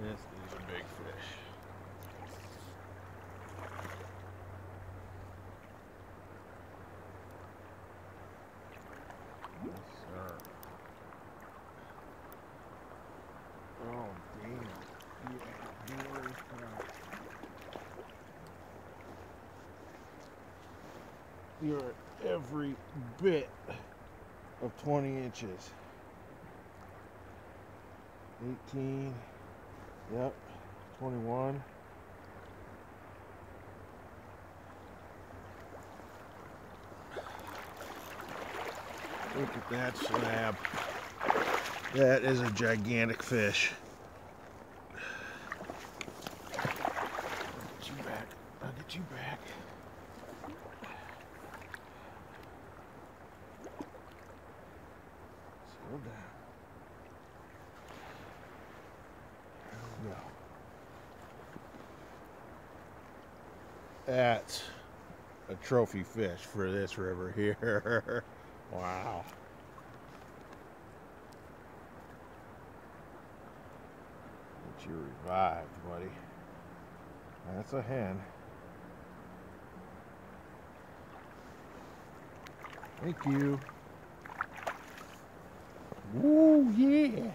This is a big fish. Yes, sir. Oh, damn. You're every bit of 20 inches. 18 yep, 21. Look at that slab. That is a gigantic fish. I'll get you back. I'll get you back. That's a trophy fish for this river here. wow. But you revived, buddy. That's a hen. Thank you. Woo, yeah.